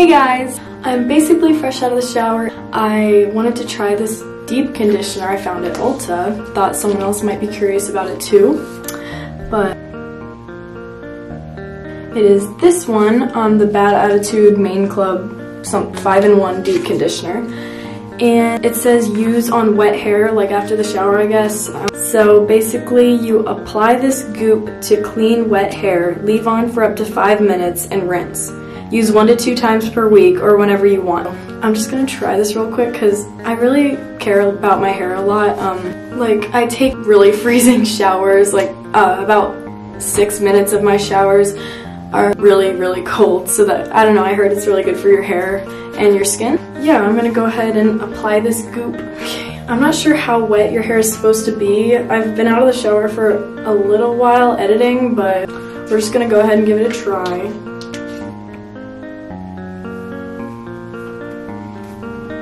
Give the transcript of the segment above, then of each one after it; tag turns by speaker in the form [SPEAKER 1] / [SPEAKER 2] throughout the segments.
[SPEAKER 1] Hey guys! I'm basically fresh out of the shower. I wanted to try this deep conditioner I found at Ulta. Thought someone else might be curious about it too. But it is this one on the Bad Attitude Main Club some 5-in-1 deep conditioner. And it says use on wet hair, like after the shower I guess. So basically you apply this goop to clean wet hair, leave on for up to 5 minutes and rinse. Use one to two times per week or whenever you want. I'm just gonna try this real quick because I really care about my hair a lot. Um, like I take really freezing showers, like uh, about six minutes of my showers are really, really cold. So that, I don't know, I heard it's really good for your hair and your skin. Yeah, I'm gonna go ahead and apply this goop. Okay. I'm not sure how wet your hair is supposed to be. I've been out of the shower for a little while editing, but we're just gonna go ahead and give it a try.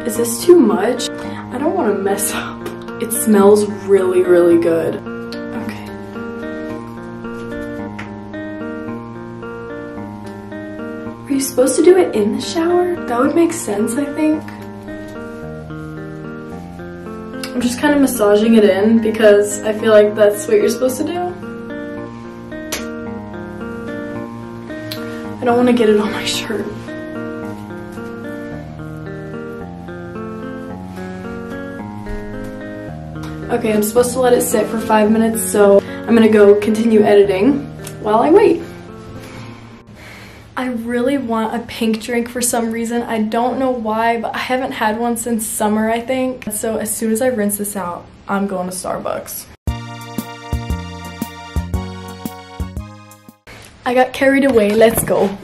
[SPEAKER 1] Is this too much? I don't want to mess up. It smells really, really good. Okay. Are you supposed to do it in the shower? That would make sense, I think. I'm just kind of massaging it in because I feel like that's what you're supposed to do. I don't want to get it on my shirt. Okay, I'm supposed to let it sit for five minutes, so I'm gonna go continue editing while I wait. I really want a pink drink for some reason. I don't know why, but I haven't had one since summer, I think. So as soon as I rinse this out, I'm going to Starbucks. I got carried away, let's go.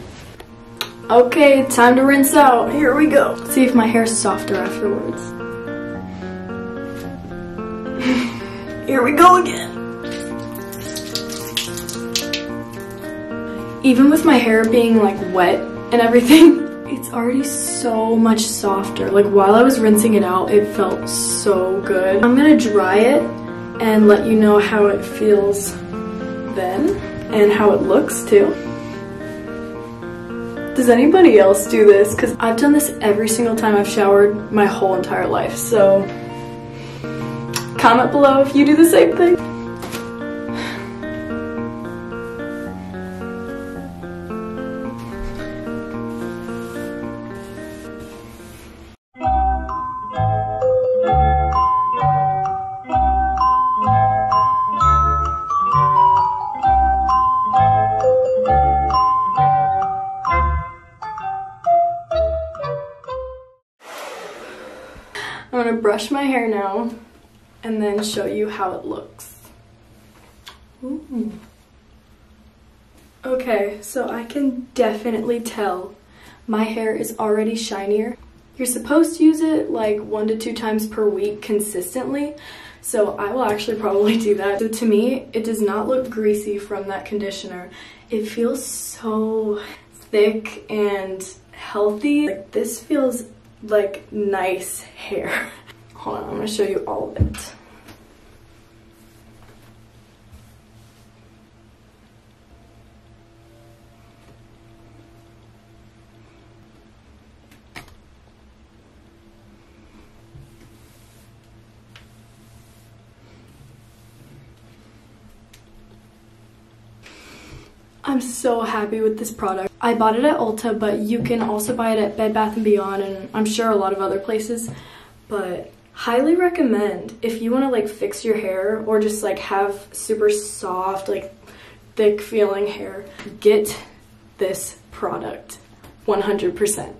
[SPEAKER 1] Okay, time to rinse out. Here we go. See if my hair's softer afterwards. Here we go again. Even with my hair being like wet and everything, it's already so much softer. Like while I was rinsing it out, it felt so good. I'm gonna dry it and let you know how it feels then and how it looks too. Does anybody else do this? Because I've done this every single time I've showered my whole entire life, so Comment below if you do the same thing. I'm gonna brush my hair now and then show you how it looks. Ooh. Okay, so I can definitely tell my hair is already shinier. You're supposed to use it like one to two times per week consistently, so I will actually probably do that. So to me, it does not look greasy from that conditioner. It feels so thick and healthy. Like this feels like nice hair. Hold on, I'm gonna show you all of it. I'm so happy with this product. I bought it at Ulta, but you can also buy it at Bed Bath & Beyond and I'm sure a lot of other places. But highly recommend if you want to like fix your hair or just like have super soft like thick feeling hair get this product 100%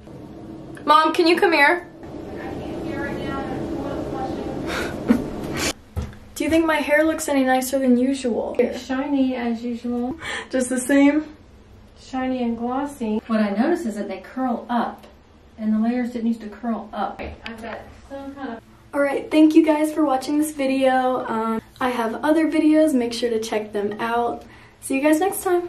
[SPEAKER 1] mom can you come here? Do you think my hair looks any nicer than usual?
[SPEAKER 2] It's shiny as usual.
[SPEAKER 1] Just the same?
[SPEAKER 2] Shiny and glossy. What i notice is that they curl up and the layers didn't used to curl up. I've got some kind of
[SPEAKER 1] Alright, thank you guys for watching this video. Um, I have other videos, make sure to check them out. See you guys next time.